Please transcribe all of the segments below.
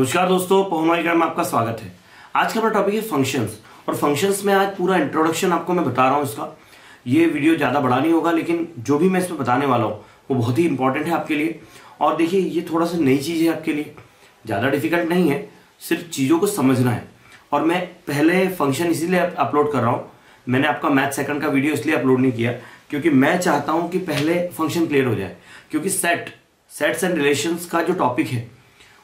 नमस्कार दोस्तों पहुनाइगढ़ में आपका स्वागत है। आज का अपना टॉपिक है फ़ंक्शंस और फ़ंक्शंस में आज पूरा इंट्रोडक्शन आपको मैं बता रहा हूँ इसका। ये वीडियो ज़्यादा बड़ा नहीं होगा, लेकिन जो भी मैं इसमें बताने वाला हूँ, वो बहुत ही इंपॉर्टेंट है आपके लिए। और देखिए, ये थोड़ा सा नई चीज़ है आपके लिए। ज़्यादा डिफ़िकल्ट नहीं है, सिर्फ़ चीज़ों को समझना है। और मैं पहले फ़ंक्शन इसीलिए अपलोड कर रहा हूँ। मैंने आपका मैथ सेकंड का वीडियो इसलिए अपलोड नहीं किया, क्योंकि मैं चाहता हूँ कि पहले फ़ंक्शन क्लियर हो जाए। क्योंकि सेट सेट्स एंड रिलेशंस का जो टॉपिक है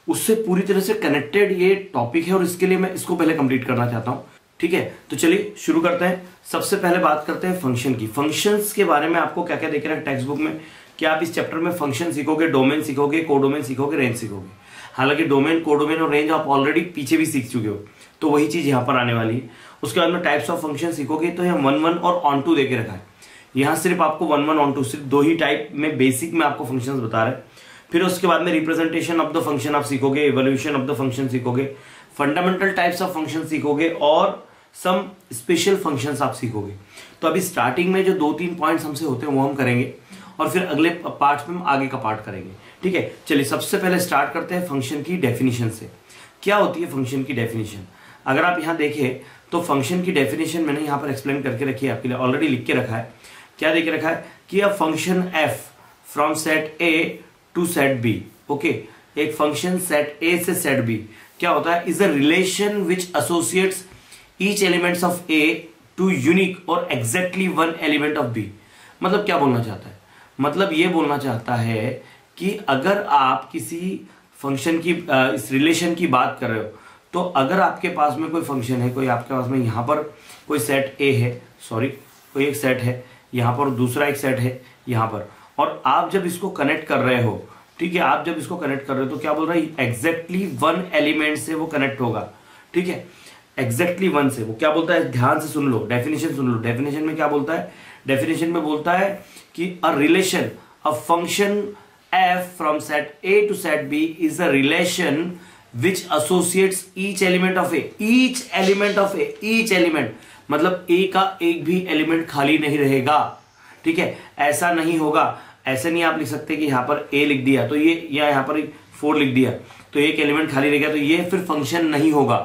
उससे पूरी तरह से कनेक्टेड ये टॉपिक है और इसके लिए मैं इसको पहले कंप्लीट करना चाहता हूँ। ठीक है? तो चलिए, शुरू करते हैं। सबसे पहले बात करते हैं फ़ंक्शन की। फ़ंक्शंस के बारे में आपको क्या क्या देख रहे हैं टेक्स्ट बुक में? कि आप इस चैप्टर में फ़ंक्शन सीखोगे डोमेन सीखोगे कोडोमेन सीखोगे रेंज सीखोगे? हालाँकि डोमेन कोडोमेन और रेंज आप ऑलरेडी पीछे भी सीख चुके हो तो वही चीज़ यहाँ पर आने वाली है। उसके बाद में टाइप्स ऑफ़ फ़ंक्शन सीखोगे तो यहाँ वन वन और ऑन टू देके रखा है। यहाँ सिर्फ़ आपको वन वन ऑन टू सिर्फ़ दो ही टाइप में बेसिक में आपको फ़ंक्शन बता रहे हैं। फिर उसके बाद में रिप्रेजेंटेशन ऑफ़ द फ़ंक्शन आप सीखोगे इवोल्यूशन ऑफ़ द फ़ंक्शन सीखोगे फंडामेंटल टाइप्स ऑफ़ फ़ंक्शन सीखोगे और सम स्पेशल फ़ंक्शंस आप सीखोगे। तो अभी स्टार्टिंग में जो दो तीन पॉइंट्स हमसे होते हैं, वो हम करेंगे और फिर अगले पार्ट में हम आगे का पार्ट करेंगे। ठीक है? चलिए, सबसे पहले स्टार्ट करते हैं फ़ंक्शन की डेफिनेशन से। क्या होती है फ़ंक्शन की डेफिनेशन अगर आप यहाँ देखें तो फ़ंक्शन की डेफिनेशन मैंने यहाँ पर एक्सप्लेन करके रखी है, आपके लिए ऑलरेडी लिख के रखा है। क्या देख रखा है? कि a function f from set A to set B okay एक फ़ंक्शन सेट ए से सेट बी क्या होता है? Is a relation which associates each elements of A to unique और exactly one element of B मतलब क्या बोलना चाहता है? मतलब ये बोलना चाहता है कि अगर आप किसी फ़ंक्शन की इस रिलेशन की बात कर रहे हो तो अगर आपके पास में कोई फ़ंक्शन है, कोई आपके पास में यहाँ पर कोई सेट ए है सॉरी कोई एक सेट है, यहाँ पर दूसरा एक सेट है, यहाँ पर। और आप जब इसको कनेक्ट कर रहे हो, ठीक है, आप जब इसको कनेक्ट कर रहे हो तो क्या बोल रहा है? एग्जैक्टली वन एलिमेंट से वो कनेक्ट होगा, ठीक है? एग्जैक्टली वन से, वो क्या बोलता है? ध्यान से सुन लो डेफिनेशन सुन लो। डेफिनेशन में क्या बोलता है? डेफिनेशन में बोलता है कि a relation a function f from set A to set B is a relation which associates each element of A each element of A each element मतलब ए का एक भी एलिमेंट खाली नहीं रहेगा। ठीक है? ऐसा नहीं होगा। ऐसे नहीं आप लिख सकते कि यहाँ पर ए लिख दिया। तो ये, या यहाँ पर फोर लिख दिया। तो एक एलिमेंट खाली रह गया तो ये फिर फ़ंक्शन नहीं होगा।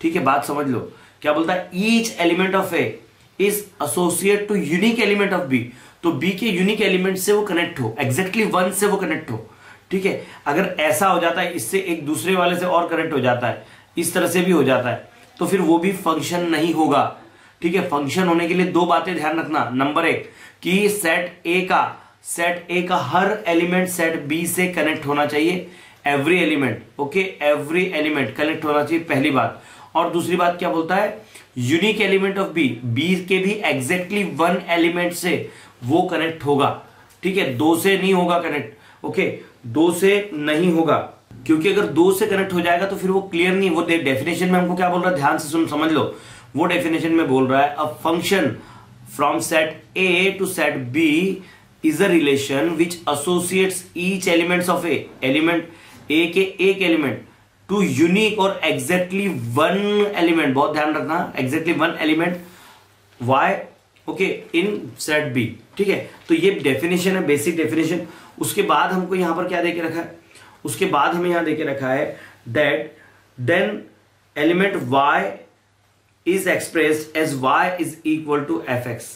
ठीक है? बात समझ लो। क्या बोलता है? Each element of A is associate to unique element of B तो बी के यूनिक एलिमेंट से वो कनेक्ट हो। एग्जैक्टली वन से वो कनेक्ट हो। ठीक है? अगर ऐसा हो जाता है, इससे एक दूसरे वाले से और कनेक्ट हो जाता है। इस तरह से भी हो जाता है। तो फिर वो भी फ़ंक्शन नहीं होगा। ठीक है? फ़ंक्शन होने के लिए दो बातें ध्यान रखना। नंबर एक कि सेट ए का सेट ए का हर एलिमेंट सेट बी से कनेक्ट होना चाहिए। Every element okay every element connect होना चाहिए, पहली बात। और दूसरी बात क्या बोलता है? Unique element of B B के भी एग्जैक्टली वन एलिमेंट से वो कनेक्ट होगा। ठीक है? दो से नहीं होगा कनेक्ट ओके दो से नहीं होगा। क्योंकि अगर दो से कनेक्ट हो जाएगा तो फिर वो क्लियर नहीं, वो डेफिनेशन में हमको क्या बोल रहा है? ध्यान से सुन, समझ लो। वो डेफिनेशन में बोल रहा है a function from set A to set B is a relation which associates each elements of a. Element a के एक एलिमेंट टू यूनिक और एग्जैक्टली वन एलिमेंट बहुत ध्यान रखना exactly one element y okay in set B ठीक है? तो ये डेफिनेशन है बेसिक डेफिनेशन उसके बाद हमको यहाँ पर क्या देके रखा है? उसके बाद हमें यहाँ देके रखा है that then element y is expressed as y is equal to f x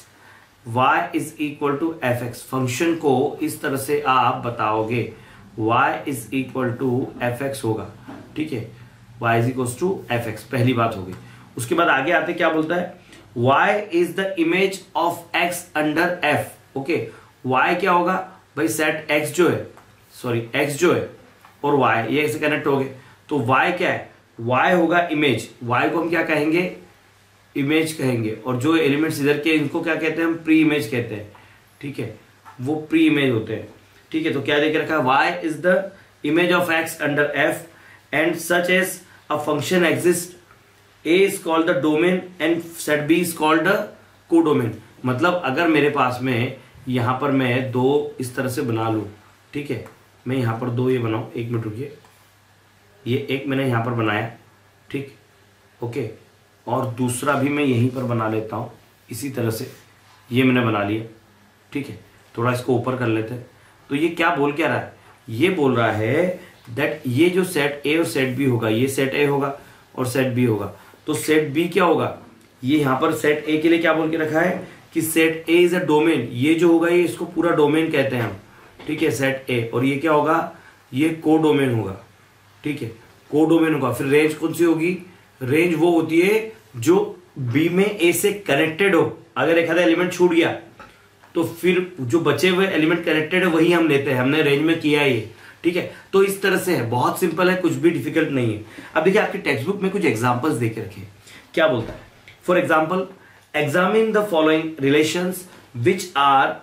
y is equal to f x function को इस तरह से आप बताओगे. y is equal to f x होगा। ठीक है? y is equal to f x पहली बात होगी। उसके बाद आगे आते क्या बोलता है? y is the image of x under f. Okay y क्या होगा? भाई सेट x जो है सॉरी x जो है और y, ये कनेक्ट हो गए। तो y क्या है? y होगा इमेज y को हम क्या कहेंगे? इमेज कहेंगे। और जो एलिमेंट्स इधर के, इनको क्या कहते हैं हम? प्री इमेज कहते हैं। ठीक है? वो प्री इमेज होते हैं। ठीक है? तो क्या देख रखा है? Y is the image of x under f and such as a function exist A is called the domain and set B is called the codomain मतलब अगर मेरे पास में यहाँ पर मैं दो इस तरह से बना लू, ठीक है? मैं यहाँ पर दो ये बनाऊ। एक मिनट रुकिए। ये एक मैंने यहाँ पर बनाया, ठीक? ओके? और दूसरा भी मैं यहीं पर बना लेता हूँ। इसी तरह से ये मैंने बना लिया। ठीक है? थोड़ा इसको ऊपर कर लेते हैं। तो ये क्या बोल क्या रहा है? ये बोल रहा है दैट ये जो सेट ए और सेट बी होगा, ये सेट ए होगा और सेट बी होगा। तो सेट बी क्या होगा? ये यहाँ पर सेट ए के लिए क्या बोल के रखा है? कि set A is a domain ये जो होगा, ये इसको पूरा डोमेन कहते हैं हम। ठीक है? सेट ए और ये क्या होगा? ये को डोमेन होगा। ठीक है? को डोमेन होगा। फिर रेंज कौन सी होगी? रेंज वो होती है जो बी में ए से कनेक्टेड हो, अगर एक एलिमेंट छूट गया तो फिर जो बचे हुए एलिमेंट कनेक्टेड है, वही हम लेते हैं। हमने रेंज में किया ये, ठीक है? तो इस तरह से है। बहुत सिंपल है, कुछ भी डिफ़िकल्ट नहीं है। अब देखिए, आपके टेक्स्ट बुक में कुछ एग्जाम्पल्स दे के रखे। क्या बोलता है? For example examine the following relation which are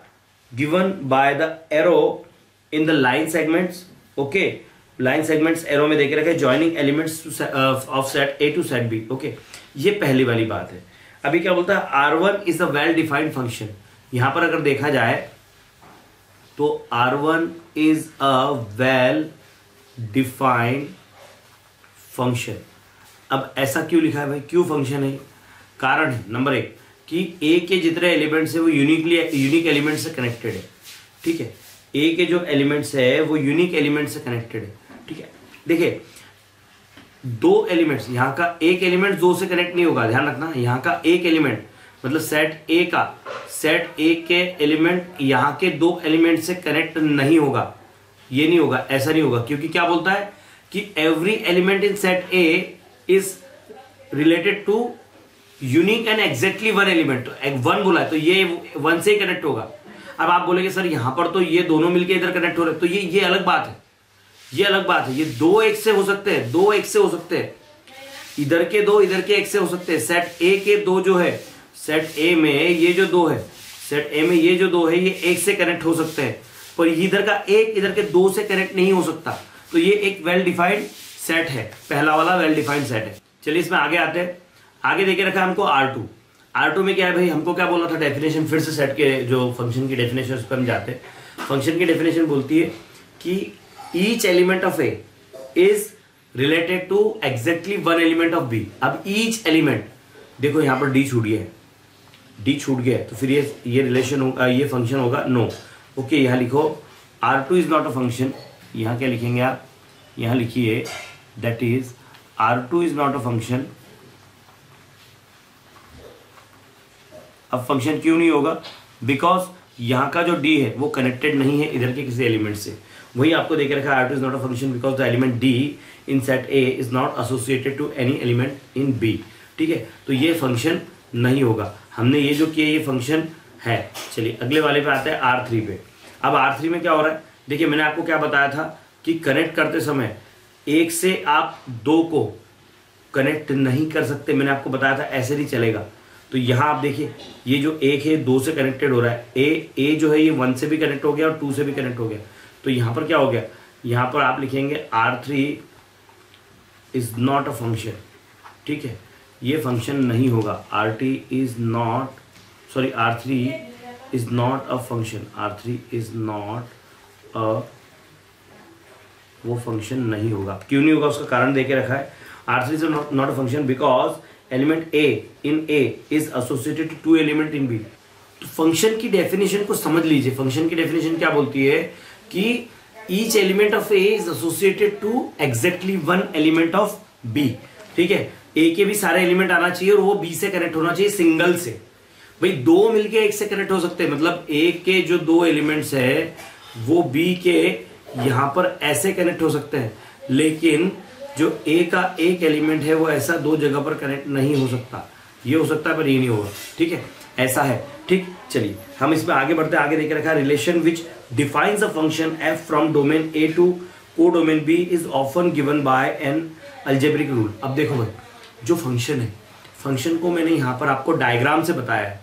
given by the arrow in the line segments okay line segments arrow में देखे रखे। Joining elements of set A to set B okay ये पहली वाली बात है। अभी क्या बोलता है R one is a well defined function यहाँ पर अगर देखा जाए तो R one is a well defined function अब ऐसा क्यों लिखा है भाई? क्यों फ़ंक्शन है? कारण है नंबर एक, कि ए के जितने एलिमेंट्स है, वो यूनिकली यूनिक एलिमेंट से कनेक्टेड है। ठीक है? ए के जो एलिमेंट्स है, वो यूनिक एलिमेंट से कनेक्टेड है। ठीक है? देखिए दो एलिमेंट्स, यहाँ का एक एलिमेंट दो से कनेक्ट नहीं होगा, ध्यान रखना, यहाँ का एक एलिमेंट मतलब सेट ए का सेट ए के एलिमेंट यहाँ के दो एलिमेंट से कनेक्ट नहीं होगा, ये नहीं होगा, ऐसा नहीं होगा, क्योंकि क्या बोलता है कि every element in set A is related to unique and exactly one element one बोला है तो ये वन से ही कनेक्ट होगा। अब आप बोलेंगे, सर, यहाँ पर तो ये दोनों मिलके इधर कनेक्ट हो रहे तो ये ये अलग बात है। ये अलग बात है, ये दो एक से हो सकते हैं, दो एक से हो सकते हैं। इधर के दो, इधर के एक से हो सकते हैं। सेट ए के दो जो है सेट ए में ये जो दो है सेट ए में ये जो दो है, ये एक से कनेक्ट हो सकते हैं। पर इधर का एक, इधर के दो से कनेक्ट नहीं हो सकता। तो ये एक वेल डिफाइंड सेट है, पहला वाला वेल डिफाइंड सेट है। चलिए इसमें आगे आते हैं। आगे देखे रखा हमको आर टू आर टू में क्या है भाई, हमको क्या बोला था डेफिनेशन फिर से सेट के जो फ़ंक्शन की डेफिनेशन उस पर हम जाते हैं। फ़ंक्शन की डेफिनेशन बोलती है कि each element of A is related to exactly one element of B अब ईच एलिमेंट देखो यहाँ पर डी छूट गया है। डी छूट गया तो फिर ये ये रिलेशन होगा, ये फ़ंक्शन होगा नो ओके यहाँ लिखो R two is not a function यहाँ क्या लिखेंगे आप? यहाँ लिखिए that is R two is not a function अब फ़ंक्शन क्यों नहीं होगा? बिकॉज़ यहाँ का जो डी है, वो कनेक्टेड नहीं है इधर के किसी एलिमेंट से। वही आपको देख रखा है R two is not a function because the element D in set A is not associated to any element in B ठीक है? तो ये फ़ंक्शन नहीं होगा। हमने ये जो किया, ये फ़ंक्शन है। चलिए, अगले वाले पे आते हैं आर थ्री पे। अब आर थ्री में क्या हो रहा है? देखिए, मैंने आपको क्या बताया था कि कनेक्ट करते समय एक से आप दो को कनेक्ट नहीं कर सकते। मैंने आपको बताया था, ऐसे नहीं चलेगा। तो यहाँ आप देखिए, ये जो एक है, दो से कनेक्टेड हो रहा है। ए ए जो है, ये वन से भी कनेक्ट हो गया और टू से भी कनेक्ट हो गया। तो यहाँ पर क्या हो गया? यहाँ पर आप लिखेंगे R three is not a function ठीक है? ये फ़ंक्शन नहीं होगा। R T is not sorry R three is not a function R three is not a वो फ़ंक्शन नहीं होगा। क्यों नहीं होगा? उसका कारण देके रखा है। R three is not a function because element A in A is associated to element in B तो फ़ंक्शन की डेफिनेशन को समझ लीजिए। फ़ंक्शन की डेफिनेशन क्या बोलती है? कि each element of A is associated to exactly one element of B ठीक है? ए के भी सारे एलिमेंट आना चाहिए और वो बी से कनेक्ट होना चाहिए सिंगल से। भाई, दो मिलके एक से कनेक्ट हो सकते हैं। मतलब ए के जो दो एलिमेंट्स है, वो बी के यहाँ पर ऐसे कनेक्ट हो सकते हैं। लेकिन जो ए का एक एलिमेंट है, वो ऐसा दो जगह पर कनेक्ट नहीं हो सकता। ये हो सकता है, पर ये नहीं होगा। ठीक है? ऐसा है। ठीक, चलिए, हम इसमें आगे बढ़ते हैं, आगे देख रखा है relation which defines a function f from domain A to codomain B is often given by an algebraic rule अब देखो भाई, जो फ़ंक्शन है फ़ंक्शन को मैंने यहाँ पर आपको डायग्राम से बताया है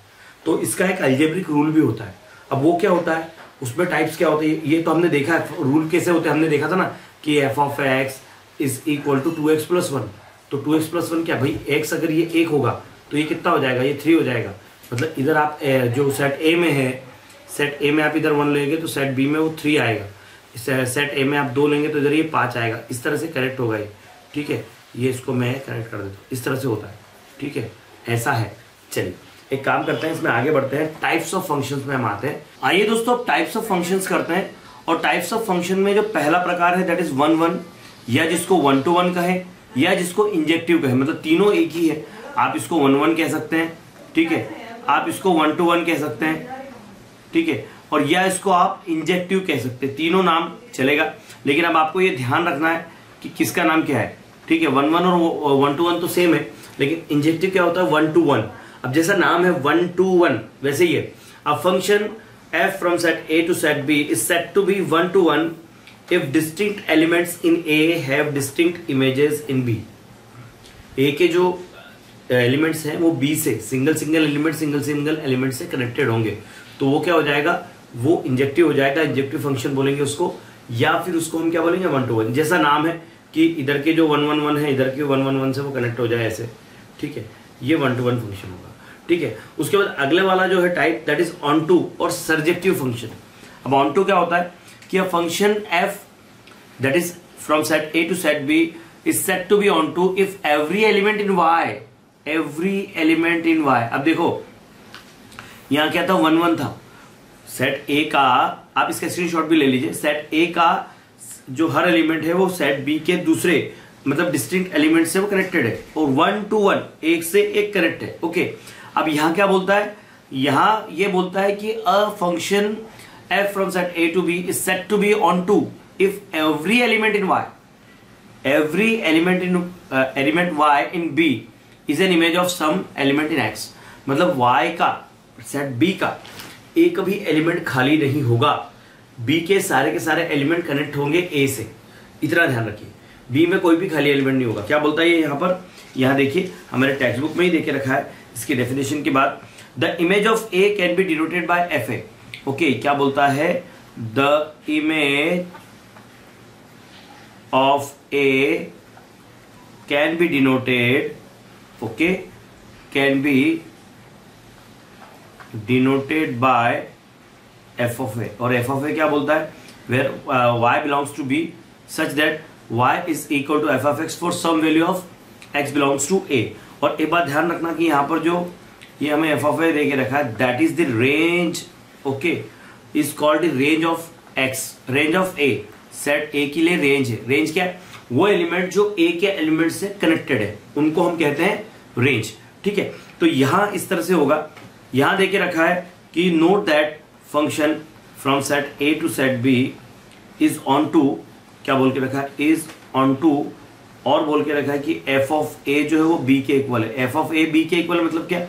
तो इसका एक अल्जेब्रिक रूल भी होता है। अब वो क्या होता है? उसमें टाइप्स क्या होते हैं? ये तो हमने देखा है रूल कैसे होते हैं? हमने देखा था ना कि f of x is equal to two x plus one तो टू एक्स प्लस वन क्या भाई? एक्स अगर ये एक होगा तो ये कितना हो जाएगा? ये थ्री हो जाएगा। मतलब इधर आप जो सेट ए में है सेट ए में आप इधर वन लेंगे तो सेट बी में वो थ्री आएगा। इस सेट ए में आप दो लेंगे तो इधर ये पाँच आएगा। इस तरह से करेक्ट होगा ये, ठीक है? ये इसको मैं करेक्ट कर देता हूँ। इस तरह से होता है, ठीक है? ऐसा है। चलिए, एक काम करते हैं, इसमें आगे बढ़ते हैं। टाइप्स ऑफ़ फ़ंक्शंस में हम आते हैं। आइए दोस्तों टाइप्स ऑफ़ फ़ंक्शंस करते हैं। और टाइप्स ऑफ़ फ़ंक्शन में जो पहला प्रकार है दैट इज़ वन वन या जिसको वन टू वन कहे, या जिसको इंजेक्टिव कहे मतलब तीनों एक ही है। आप इसको वन वन कह सकते हैं, ठीक है? आप इसको वन टू वन कह सकते हैं, ठीक है? और या इसको आप इंजेक्टिव कह सकते हैं, तीनों नाम चलेगा। लेकिन अब आपको ये ध्यान रखना है कि किसका नाम क्या है, ठीक है? वन वन और वन टू वन तो सेम है, लेकिन इंजेक्टिव क्या होता है? वन टू वन अब जैसा नाम है वन टू वन वैसे ही है। अब function f from set A to set B is set to B one to one if distinct elements in A have distinct images in B A के जो एलिमेंट्स हैं, वो बी से single single element single single element से connected होंगे। तो वो क्या हो जाएगा? वो इंजेक्टिव हो जाएगा इंजेक्टिव फ़ंक्शन बोलेंगे उसको, या फिर उसको हम क्या बोलेंगे? वन टू वन जैसा नाम है कि इधर के जो वन वन वन है, इधर के वन वन वन से वो कनेक्ट हो जाए ऐसे। ठीक है? ये वन टू वन फ़ंक्शन होगा। ठीक है? उसके बाद अगले वाला जो है type that is onto और सर्जेक्टिव फ़ंक्शन अब ऑन टू क्या होता है? कि function f that is from set A to set B is set to B onto if every element in Y every element in Y अब देखो, यहाँ क्या था? वन वन था। सेट ए का, आप इसका स्क्रीनशॉट भी ले लीजिए। सेट ए का जो हर एलिमेंट है, वो सेट बी के दूसरे मतलब डिस्टिंक्ट एलिमेंट से वो कनेक्टेड है। और वन टू वन एक से एक कनेक्ट है। ओके अब यहाँ क्या बोलता है? यहाँ ये बोलता है कि a function f from set A to B is set to B onto if every element in Y every element in element Y in B is an image of some element in X मतलब Y का set B का एक भी element खाली नहीं होगा। B के सारे के सारे एलिमेंट कनेक्ट होंगे ए से। इतना ध्यान रखिए। बी में कोई भी खाली एलिमेंट नहीं होगा। क्या बोलता है ये यहाँ पर? यहाँ देखिए, हमारे टेक्स्ट बुक में ही देखे रखा है। इसकी डेफिनेशन के बाद the image of A can be denoted by f A okay क्या बोलता है? The image of A can be denoted okay can be denoted by f of A और एफ़ ऑफ़ ए क्या बोलता है? Where Y belongs to B such that y is equal to f of x for some value of x belongs to a. और एक बात ध्यान रखना कि यहाँ पर जो ये हमें एफ़ ऑफ़ ए दे के रखा है that is the range okay is called range of X range of A set A के लिए रेंज है। रेंज क्या है? वो एलिमेंट जो ए के एलिमेंट से कनेक्टेड है, उनको हम कहते हैं रेंज ठीक है? तो यहाँ इस तरह से होगा। यहाँ देके रखा है कि note that function from set A to set B is onto क्या बोल के रखा है? इज़ ऑन टू और बोल के रखा है कि एफ़ ऑफ़ ए जो है वो बी के इक्वल है। एफ़ ऑफ़ ए बी के इक्वल मतलब क्या?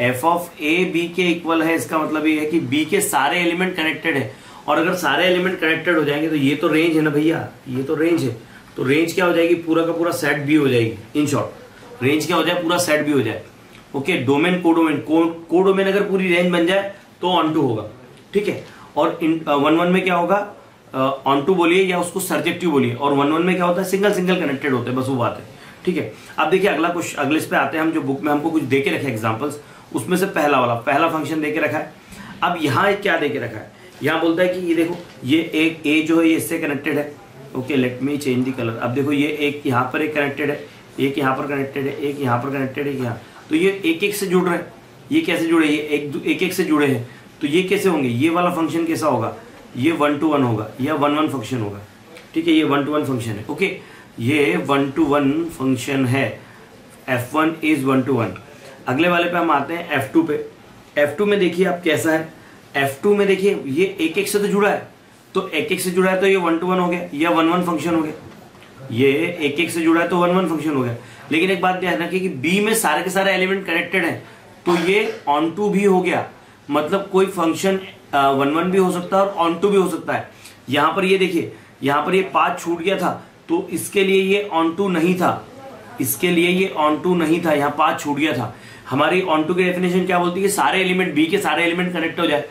एफ़ ऑफ़ ए बी के इक्वल है, इसका मतलब ये है कि बी के सारे एलिमेंट कनेक्टेड है। और अगर सारे एलिमेंट कनेक्टेड हो जाएँगे तो ये तो रेंज है ना भैया? ये तो रेंज है। तो रेंज क्या हो जाएगी? पूरा का पूरा सेट भी हो जाएगी। इन शॉर्ट रेंज क्या हो जाए? पूरा सेट भी हो जाए। ओके डोमेन कोडोमेन कोडोमेन अगर पूरी रेंज बन जाए तो ऑन टू होगा। ठीक है? और इन वन वन में क्या होगा? ऑन टू बोलिए या उसको सर्जेक्टिव बोलिए। और वन वन में क्या होता है? सिंगल सिंगल कनेक्टेड होते हैं। बस वो बात है। ठीक है? अब देखिए अगला कुछ अगले इस पे आते हैं हम। जो बुक में हमको कुछ दे के रखे एग्जाम्पल्स उसमें से पहला वाला, पहला फ़ंक्शन दे के रखा है। अब यहाँ क्या दे के रखा है? यहाँ बोलता है कि ये देखो, ये एक ए जो है, ये इससे कनेक्टेड है। Okay let me change the colour अब देखो, ये एक यहाँ पर एक कनेक्टेड है, एक यहाँ पर कनेक्टेड है, एक यहाँ पर कनेक्टेड है यहाँ। तो ये एक एक से जुड़ रहे हैं। ये कैसे जुड़े ये एक एक एक से जुड़े हैं। तो ये कैसे होंगे? ये वाला फ़ंक्शन कैसा होगा? ये वन टू वन होगा, या वन वन फ़ंक्शन होगा। ठीक है, ये वन टू वन फ़ंक्शन है। ओके ये वन टू वन फ़ंक्शन है। F one is one to one अगले वाले पे हम आते हैं एफ़ टू पे। एफ़ टू में देखिए आप कैसा है। एफ़ टू में देखिए, ये एक एक से तो जुड़ा है। तो एक एक से जुड़ा है तो ये वन टू वन हो गया, या वन वन फ़ंक्शन हो गया। ये एक एक से जुड़ा है तो वन वन फ़ंक्शन हो गया। लेकिन एक बात ध्यान रखिए कि बी में सारे के सारे एलिमेंट कनेक्टेड है तो ये ऑन टू भी हो गया। मतलब कोई फ़ंक्शन वन वन भी हो सकता है और ऑन टू भी हो सकता है। यहाँ पर ये देखिए, यहाँ पर ये पाँच छूट गया था तो इसके लिए ये ऑन टू नहीं था। इसके लिए ये ऑन टू नहीं था, यहाँ पाँच छूट गया था। हमारी ऑन टू की डेफिनेशन क्या बोलती है सारे एलिमेंट बी के सारे एलिमेंट कनेक्ट हो जाए।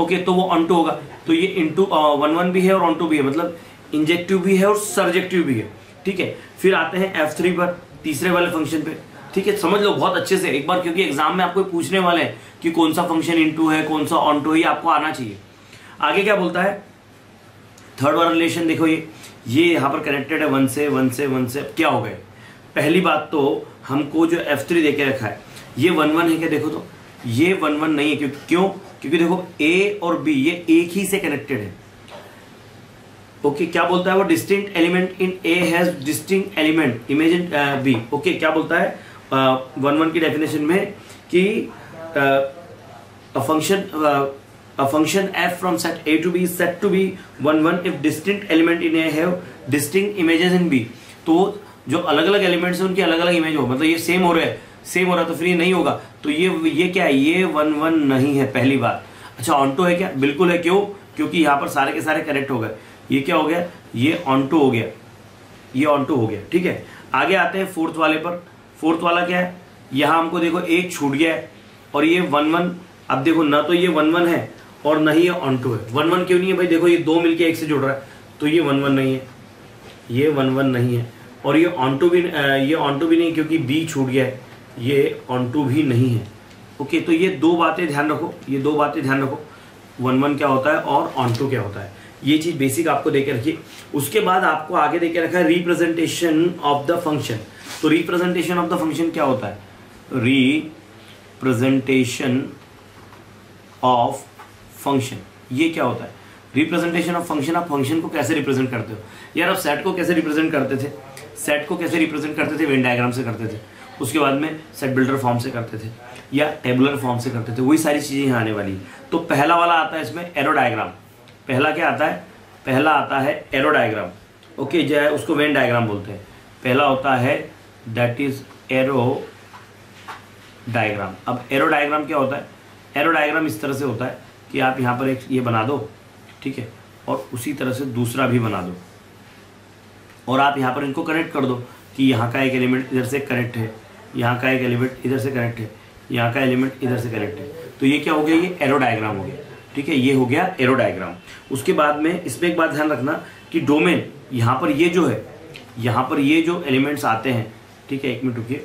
ओके तो वो ऑन टू होगा। तो ये इंटू वन वन भी है और ऑन टू भी है। मतलब इंजेक्टिव भी है और सर्जेक्टिव भी है। ठीक है? फिर आते हैं एफ़ थ्री पर, तीसरे वाले फ़ंक्शन पे। ठीक है? समझ लो, बहुत अच्छे से। एक बार क्योंकि एग्ज़ाम में आपको पूछने वाले हैं कि कौन सा फ़ंक्शन इनटू है, कौन सा ऑन टू है आपको आना चाहिए। आगे क्या बोलता है? थर्ड वाला रिलेशन देखो ये। ये यहाँ पर कनेक्टेड है वन से वन से वन से। क्या हो गए पहली बात तो हमको जो एफ़ थ्री देके रखा है, ये वन वन है क्या? देखो तो। ये वन वन नहीं है क्यों? क्योंकि देखो ए और बी ये एक ही से कनेक्टेड है। ओके okay, क्या बोलता है वो? Distinct element in A has distinct element image in B okay क्या बोलता है? वन uh, वन की डेफिनेशन में कि function f from set a to b is set to be 1 1 if distinct element in a have distinct images in b. तो जो अलग अलग एलिमेंट्स हैं उनकी अलग अलग इमेज हो। मतलब ये सेम हो रहा है। सेम हो रहा तो फिर ये नहीं होगा। तो ये ये क्या है? ये वन वन नहीं है, पहली बार अच्छा ऑन है क्या? बिल्कुल है क्यों? क्योंकि यहाँ पर सारे के सारे करेक्ट हो गए। ये क्या हो गया? ये ऑन हो गया। ये ऑन हो गया, ठीक है? आगे आते हैं फोर्थ वाले पर। फोर्थ वाला क्या है? यहाँ हमको देखो, एक छूट गया है और ये वन वन। अब देखो, ना तो ये वन वन है और ना ही ये ऑन टू है। वन वन क्यों नहीं है भाई? देखो, ये दो मिलके एक से जुड़ रहा है। तो ये वन वन नहीं है। ये वन वन नहीं है। और ये ऑन टू भी ये ऑन टू भी नहीं, क्योंकि बी छूट गया है। ये टू भी नहीं है। ओके तो ये दो बातें ध्यान रखो, ये दो बातें ध्यान रखो। वन वन क्या होता है और ऑन टू क्या होता है। ये चीज़ बेसिक आपको देके रखिए। उसके बाद आपको आगे देके रखा है रिप्रेजेंटेशन ऑफ़ द फ़ंक्शन तो रिप्रेजेंटेशन ऑफ़ द फ़ंक्शन क्या होता है? रिप्रेजेंटेशन ऑफ़ फ़ंक्शन ये क्या होता है? रिप्रेजेंटेशन ऑफ़ फ़ंक्शन आप फ़ंक्शन को कैसे रिप्रेजेंट करते हो? यार, आप सेट को कैसे रिप्रेजेंट करते थे? सेट को कैसे रिप्रेजेंट करते थे? वेन डायग्राम से करते थे। उसके बाद में सेट बिल्डर फॉर्म से करते थे, या टेबुलर फॉर्म से करते थे, वही सारी चीज़ें यहाँ आने वाली तो पहला वाला आता है इसमें एरो डायग्राम पहला क्या आता है? पहला आता है एरो डायग्राम ओके जो है उसको वेन डायग्राम बोलते हैं। पहला होता है दैट इज़ एरो डायग्राम अब एरो डायग्राम क्या होता है? एरो डायग्राम इस तरह से होता है कि आप यहाँ पर एक ये बना दो, ठीक है? और उसी तरह से दूसरा भी बना दो। और आप यहाँ पर इनको कनेक्ट कर दो कि यहाँ का एक एलिमेंट इधर से कनेक्ट है। यहाँ का एक एलिमेंट इधर से कनेक्ट है, यहाँ का एलिमेंट इधर से कनेक्ट है। तो ये क्या हो गया? ये एरो डायग्राम हो गया। ठीक है? ये हो गया एरो डायग्राम उसके बाद में इसमें एक बात ध्यान रखना कि डोमेन यहाँ पर ये जो है, यहाँ पर ये जो एलिमेंट्स आते हैं, ठीक है? एक मिनट रुकिए।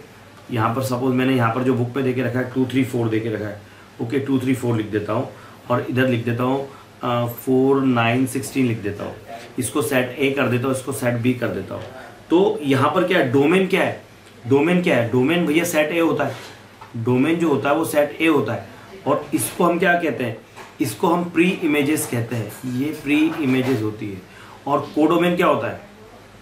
यहाँ पर सपोज़ मैंने यहाँ पर जो बुक पे देके रखा है टू थ्री फोर देके रखा है। ओके टू थ्री फोर लिख देता हूँ और इधर लिख देता हूँ फोर नाइन सिक्सटीन लिख देता हूँ। इसको सेट ए कर देता हूँ, इसको सेट बी कर देता हूँ। तो यहाँ पर क्या है? डोमेन क्या है? डोमेन क्या है? डोमेन भैया सेट ए होता है। डोमेन जो होता है वो सेट ए होता है। और इसको हम क्या कहते हैं? इसको हम प्री इमेजेस कहते हैं। ये प्री इमेजेस होती है। और कोडोमेन क्या होता है?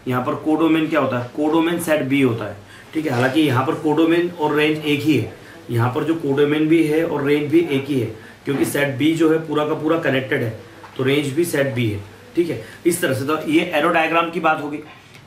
यहाँ पर कोडोमेन क्या होता है? कोडोमेन सेट बी होता है। ठीक है? हालाँकि यहाँ पर कोडोमेन और रेंज एक ही है। यहाँ पर जो कोडोमेन भी है और रेंज भी एक ही है। क्योंकि सेट बी जो है पूरा का पूरा कनेक्टेड है। तो रेंज भी सेट बी है। ठीक है? इस तरह से तो ये एरो डायग्राम की बात होगी।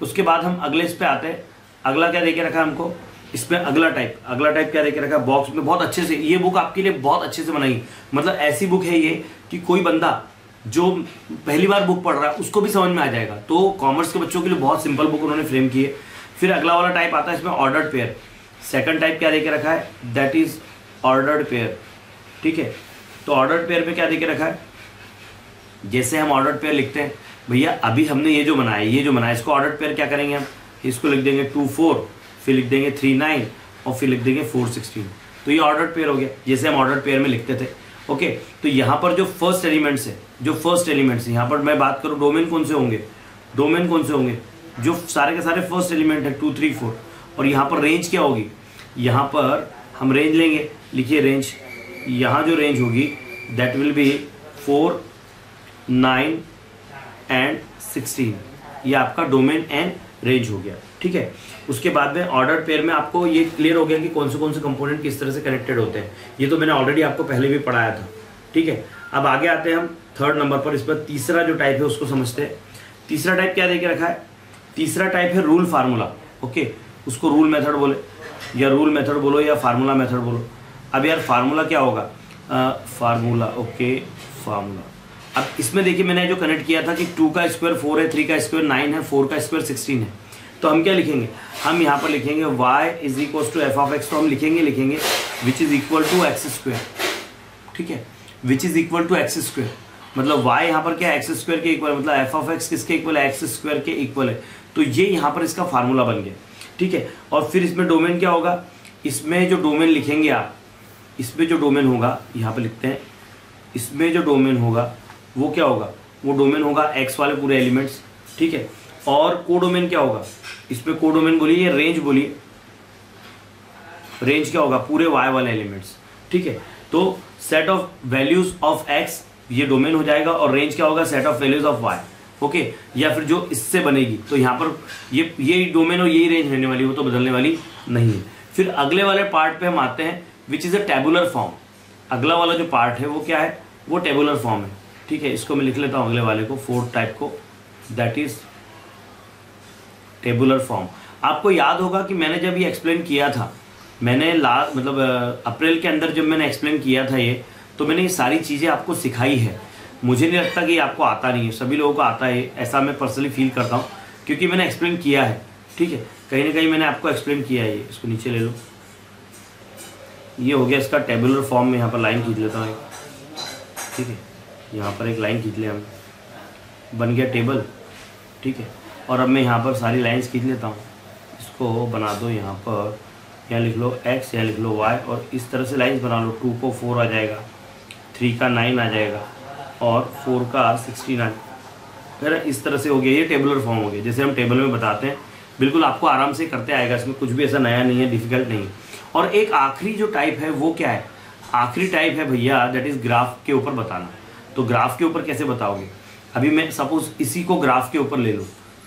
उसके बाद हम अगले इस पे आते हैं। अगला क्या देके रखा है हमको? इसमें अगला टाइप अगला टाइप क्या देके रखा है? बॉक्स में बहुत अच्छे से, ये बुक आपके लिए बहुत अच्छे से बनाई। मतलब ऐसी बुक है ये कि कोई बंदा जो पहली बार बुक पढ़ रहा है, उसको भी समझ में आ जाएगा। तो कॉमर्स के बच्चों के लिए बहुत सिंपल बुक उन्होंने फ्रेम की है। फिर अगला वाला टाइप आता है, इसमें ऑर्डर्ड पेयर सेकंड टाइप क्या देके रखा है? दैट इज़ ऑर्डर्ड पेयर ठीक है? तो ऑर्डर्ड पेयर में क्या देके रखा है? जैसे हम ऑर्डर पेयर लिखते हैं, भैया, अभी हमने ये जो बनाया ये जो बनाया इसको ऑर्डर पेयर क्या करेंगे हम? इसको लिख देंगे टू फोर, फिर लिख देंगे थ्री नाइन और फिर लिख देंगे फोर सिक्सटीन। तो ये ऑर्डर पेयर हो गया, जैसे हम ऑर्डर पेयर में लिखते थे। ओके तो यहाँ पर जो फ़र्स्ट एलिमेंट्स है, जो फ़र्स्ट एलिमेंट्स यहाँ पर मैं बात करूँ डोमेन कौन से होंगे? डोमेन कौन से होंगे? जो सारे के सारे फ़र्स्ट एलिमेंट है टू थ्री फोर और यहाँ पर रेंज क्या होगी? यहाँ पर हम रेंज लेंगे। लिखिए रेंज यहाँ जो रेंज होगी that will be four nine and sixteen ये आपका डोमेन एंड रेंज हो गया, ठीक है? उसके बाद में ऑर्डर पेयर में आपको ये क्लियर हो गया कि कौन से कौन से कंपोनेंट किस तरह से कनेक्टेड होते हैं। ये तो मैंने ऑलरेडी आपको पहले भी पढ़ाया था, ठीक है? अब आगे आते हैं हम थर्ड नंबर पर, इस पर तीसरा जो टाइप है उसको समझते हैं। तीसरा टाइप क्या देके रखा है? तीसरा टाइप है रूल फार्मूला ओके उसको रूल मेथड बोले, या रूल मेथड बोलो, या फार्मूला मेथड बोलो। अब यार फार्मूला क्या होगा? फार्मूला ओके फार्मूला अब इसमें देखिए मैंने जो कनेक्ट किया था कि टू का स्क्वायर फोर है थ्री का स्क्वायर नाइन है फोर का स्क्वायर सिक्सटीन है। तो हम क्या लिखेंगे? हम यहाँ पर लिखेंगे y is equal to f of x तो हम लिखेंगे लिखेंगे which is equal to x square ठीक है? Which is equal to x square मतलब y यहाँ पर क्या एक्स स्क्वायर के इक्वल मतलब एफ़ ऑफ़ एक्स किसके इक्वल है? एक्स स्क्वायर के इक्वल है। तो ये यहाँ पर इसका फार्मूला बन गया। ठीक है? और फिर इसमें डोमेन क्या होगा? इसमें जो डोमेन लिखेंगे आप, इसमें जो डोमेन होगा, यहाँ पर लिखते हैं, इसमें जो डोमेन होगा वो क्या होगा? वो डोमेन होगा एक्स वाले पूरे एलिमेंट्स ठीक है? और को डोमेन क्या होगा? इसमें को डोमेन बोलिए रेंज बोलिए। रेंज क्या होगा? पूरे वाई वाले एलिमेंट्स ठीक है? तो set of values of x ये डोमेन हो जाएगा और रेंज क्या होगा? Set of values of y okay या फिर जो इससे बनेगी तो यहाँ पर ये ये डोमेन और यही रेंज रहने वाली, वो तो बदलने वाली नहीं है। फिर अगले वाले पार्ट पे हम आते हैं which is a tabular form अगला वाला जो पार्ट है, वो क्या है? वो टेबुलर फॉर्म है। ठीक है, इसको मैं लिख लेता हूँ अगले वाले को फोर्थ टाइप को। दैट इज़ टेबुलर फॉर्म आपको याद होगा कि मैंने जब ये एक्सप्लेन किया था, मैंने ला मतलब अप्रैल के अंदर जब मैंने एक्सप्लेन किया था ये तो मैंने ये सारी चीज़ें आपको सिखाई है। मुझे नहीं लगता कि आपको आता नहीं है, सभी लोगों को आता है, ऐसा मैं पर्सनली फील करता हूँ, क्योंकि मैंने एक्सप्लेन किया है, ठीक है। कहीं ना कहीं मैंने आपको एक्सप्लेन किया है ये, इसको नीचे ले लो। ये हो गया इसका टेबुलर फॉर्म में यहाँ पर लाइन खींच लेता हूँ ठीक है। यहाँ पर एक लाइन खींच लिया हम। बन गया टेबल, ठीक है? और अब मैं यहाँ पर सारी लाइंस खींच लेता हूँ। इसको बना दो यहाँ पर। यहाँ लिख लो एक्स यहाँ लिख लो वाई और इस तरह से लाइंस बना लो। टू को फोर आ जाएगा, थ्री का नाइन आ जाएगा और फोर का सिक्सटीन आ फिर इस तरह से हो गया, ये टेबलर फॉर्म हो गया। जैसे हम टेबल में बताते हैं, बिल्कुल आपको आराम से करते आएगा इसमें। कुछ भी ऐसा नया नहीं है, डिफ़िकल्ट नहीं और एक आखिरी जो टाइप है, वो क्या है? आखिरी टाइप है भैया दैट इज़ ग्राफ के ऊपर बताना तो ग्राफ के ऊपर कैसे बताओगे? अभी मैं सपोज़ इसी को ग्राफ के ऊपर ले लूँ।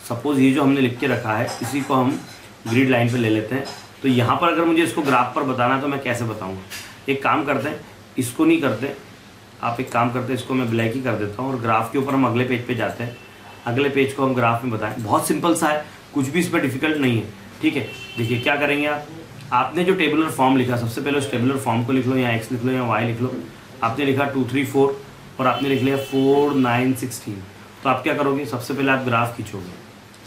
सपोज़ ये जो हमने लिख के रखा है, इसी को हम ग्रिड लाइन पे ले लेते हैं। तो यहाँ पर अगर मुझे इसको ग्राफ पर बताना है तो मैं कैसे बताऊँगा? एक काम करते हैं, इसको नहीं करते। आप एक काम करते हैं, इसको मैं ब्लैक ही कर देता हूँ और ग्राफ के ऊपर हम अगले पेज पे जाते हैं। अगले पेज को हम ग्राफ में बताएँ। बहुत सिंपल सा है, कुछ भी इसमें डिफ़िकल्ट नहीं है, ठीक है? देखिए, क्या करेंगे आप? आपने जो टेबुलर फॉर्म लिखा, सबसे पहले उस टेबुलर फॉर्म को लिख लो या एक्स लिख लो या वाई लिख लो। आपने लिखा टू थ्री फोर और आपने लिख लिया फोर नाइन सिक्सटीन। तो आप क्या करोगे? सबसे पहले आप ग्राफ खींचोगे।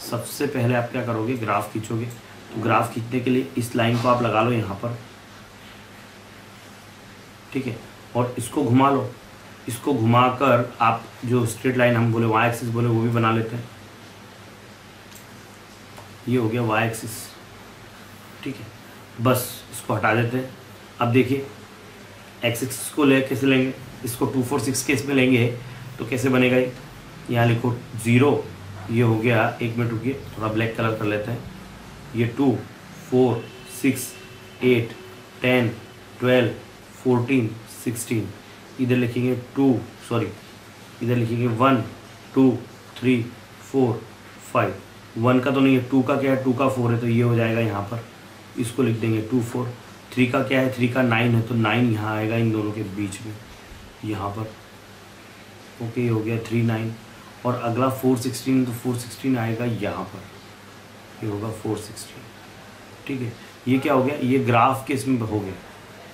सबसे पहले आप क्या करोगे? ग्राफ खींचोगे। तो ग्राफ खींचने के लिए इस लाइन को आप लगा लो यहाँ पर। ठीक है? और इसको घुमा लो। इसको घुमाकर आप जो स्ट्रेट लाइन हम बोले वाई एक्सिस बोले, वो भी बना लेते हैं। ये हो गया वाई एक्सिस ठीक है? बस इसको हटा देते हैं। अब देखिए एक्स एक्सिस को ले कैसे लेंगे? इसको टू फोर सिक्स के इसमें लेंगे तो कैसे बनेगा ये? यहाँ लिखो ज़ीरो ये हो गया, एक मिनट रुकिए, थोड़ा ब्लैक कलर कर लेते हैं। ये two four six eight ten twelve fourteen sixteen इधर लिखेंगे टू सॉरी इधर लिखेंगे one two three four five one का तो नहीं है टू का क्या है? टू का फोर है तो ये हो जाएगा यहाँ पर। इसको लिख देंगे टू फोर थ्री का क्या है? थ्री का नाइन है तो नाइन यहाँ आएगा इन दोनों के बीच में। यहाँ पर। ओके हो गया थ्री नाइन और अगला फोर सिक्सटीन तो फोर सिक्सटीन आएगा यहाँ पर। ये होगा फोर सिक्सटीन ठीक है, ये क्या हो गया? ये ग्राफ के इसमें हो गया।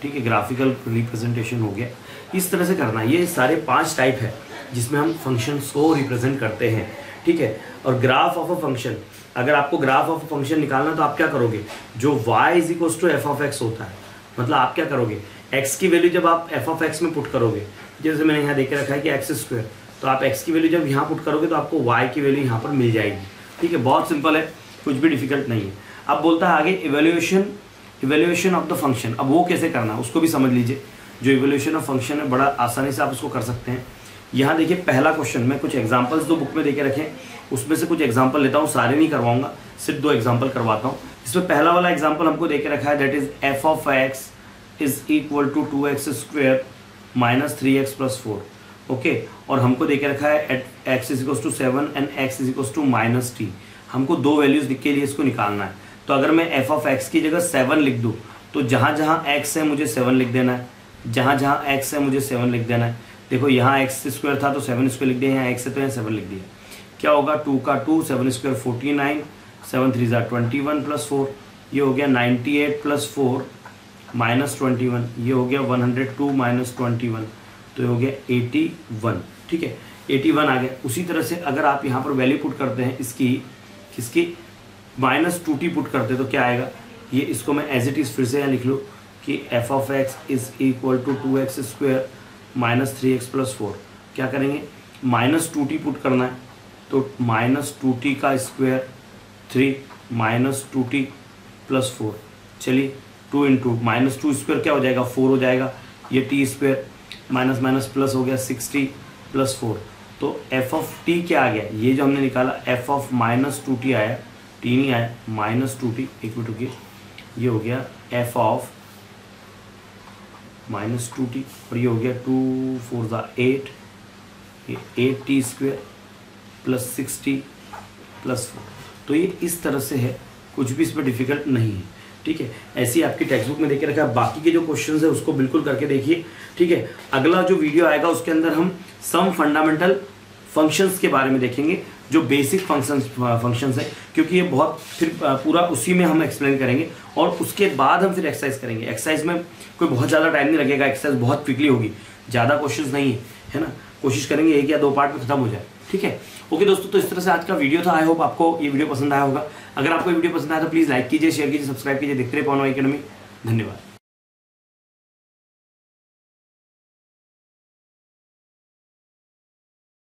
ठीक है ग्राफिकल रिप्रेजेंटेशन हो गया। इस तरह से करना, ये सारे पाँच टाइप है जिसमें हम फ़ंक्शंस को रिप्रेजेंट करते हैं। ठीक है, और ग्राफ ऑफ़ अ फ़ंक्शन अगर आपको ग्राफ ऑफ़ फ़ंक्शन निकालना तो आप क्या करोगे? जो y is equal to f of x होता है मतलब आप क्या करोगे? X की वैल्यू जब आप एफ़ ऑफ़ एक्स में पुट करोगे, जैसे मैंने यहाँ देख रखा है कि एक्स स्क्वायर तो आप एक्स की वैल्यू जब यहाँ पुट करोगे तो आपको वाई की वैल्यू यहाँ पर मिल जाएगी। ठीक है, बहुत सिंपल है, कुछ भी डिफ़िकल्ट नहीं है। अब बोलता है आगे evaluation evaluation of the function अब वो कैसे करना है, उसको भी समझ लीजिए। जो इवेल्युएशन ऑफ़ फ़ंक्शन है, बड़ा आसानी से आप उसको कर सकते हैं। यहाँ देखिए, पहला क्वेश्चन मैं कुछ एग्जाम्पल्स दो बुक में देके रखें। उसमें से कुछ एग्ज़ाम्पल लेता हूँ, सारे नहीं करवाऊँगा, सिर्फ़ दो एग्ज़ाम्पल करवाता हूँ। इसमें पहला वाला एग्ज़ाम्पल हमको देके रखा है that is f of x is equal to two x square minus three x plus four okay और हमको देके रखा है at x is equal to seven and x is equal to minus t हमको दो वैल्यूज़ के लिए इसको निकालना है। तो अगर मैं एफ़ ऑफ़ एक्स की जगह सेवन लिख दूँ तो जहाँ जहाँ एक्स है मुझे सेवन लिख देना है। जहाँ जहाँ एक्स है मुझे सेवन लिख देना है। देखो, यहाँ एक्स स्क्वायर था तो सेवन स्क्वायर लिख दिया, यहाँ एक्स है तो यहाँ सेवन लिख दिया। क्या होगा? टू का two seven square forty nine seven three ज़ार ट्वेंटी वन प्लस फोर ये हो गया ninety eight plus four minus twenty one, ये हो गया one hundred two minus twenty one तो ये हो गया एटी वन, ठीक है? एटी वन आ गया। उसी तरह से अगर आप यहाँ पर वैल्यू पुट करते हैं, इसकी इसकी माइनस टू टी पुट करते तो क्या आएगा? ये इसको मैं एज इट इज़ फिर से यहाँ लिख लूँ कि f of x is equal to two x square minus three x plus four क्या करेंगे? माइनस टू टी पुट करना है तो माइनस टू टी का square three minus two t plus four चलिए two into minus two square क्या हो जाएगा? फोर हो जाएगा। ये t square minus minus plus हो गया सिक्स टी प्लस फोर। तो एफ़ ऑफ़ टी क्या आ गया? ये जो हमने निकाला, f of minus two t आया, टी नहीं आया, माइनस टू टी, एक मिनट रुकिए। ये हो गया f of minus two t, और ये हो गया टू फोर ज़ा एट। ये eight t square plus sixty plus four. तो ये इस तरह से है, कुछ भी इसमें डिफ़िकल्ट नहीं है। ठीक है? ऐसी आपकी टेक्स्ट बुक में देखे रखा है। बाकी के जो क्वेश्चन है, उसको बिल्कुल करके देखिए, ठीक है? अगला जो वीडियो आएगा, उसके अंदर हम सम फंडामेंटल फ़ंक्शंस के बारे में देखेंगे, जो बेसिक फ़ंक्शंस फ़ंक्शंस है। क्योंकि ये बहुत फिर पूरा उसी में हम एक्सप्लेन करेंगे और उसके बाद हम फिर एक्सरसाइज करेंगे। एक्सरसाइज में कोई बहुत ज़्यादा टाइम नहीं लगेगा। एक्सरसाइज बहुत क्विकली होगी। ज़्यादा क्वेश्चन नहीं है है ना? कोशिश करेंगे एक या दो पार्ट में खत्म हो जाए। ठीक है? ओके दोस्तों तो इस तरह से आज का वीडियो था। आई होप आपको ये वीडियो पसंद आया होगा। अगर आपको वीडियो पसंद आया तो प्लीज़ लाइक कीजिए शेयर कीजिए सब्सक्राइब कीजिए, देखते रहे पवन अकेडमी धन्यवाद।